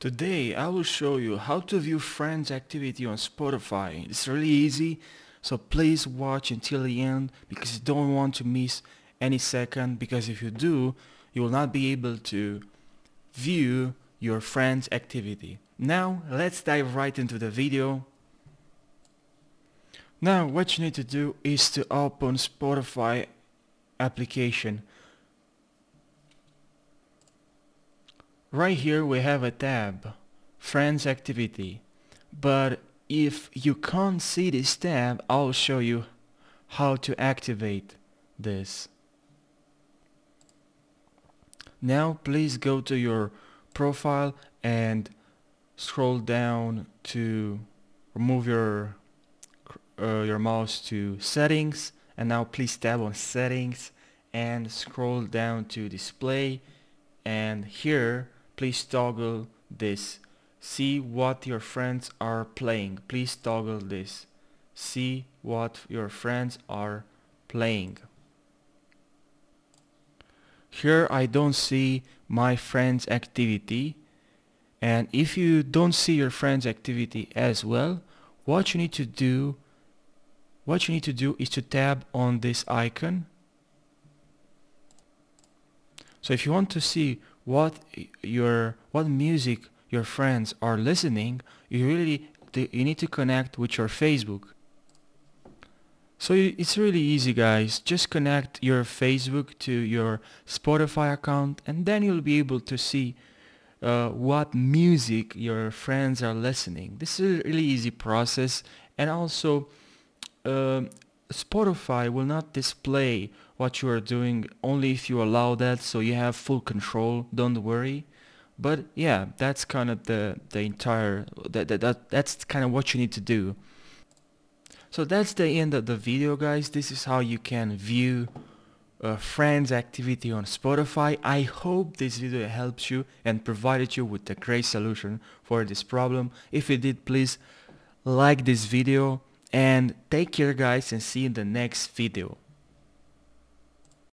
Today I will show you how to view friends activity on Spotify. It's really easy so please watch until the end because you don't want to miss any second because if you do you will not be able to view your friends activity. Now let's dive right into the video. Now what you need to do is to open Spotify application Right here we have a tab, Friends Activity. But if you can't see this tab, I'll show you how to activate this. Now please go to your profile and scroll down to remove your uh, your mouse to settings and now please tap on settings and scroll down to display and here please toggle this. See what your friends are playing. Please toggle this. See what your friends are playing. Here I don't see my friends activity. And if you don't see your friends activity as well what you need to do what you need to do is to tab on this icon so if you want to see what your what music your friends are listening, you really you need to connect with your Facebook. So it's really easy guys, just connect your Facebook to your Spotify account and then you'll be able to see uh, what music your friends are listening. This is a really easy process and also uh, Spotify will not display what you are doing only if you allow that so you have full control don't worry. But yeah that's kind of the the entire that, that, that that's kind of what you need to do. So that's the end of the video guys. This is how you can view uh, friends activity on Spotify. I hope this video helps you and provided you with a great solution for this problem. If it did please like this video and take care guys and see you in the next video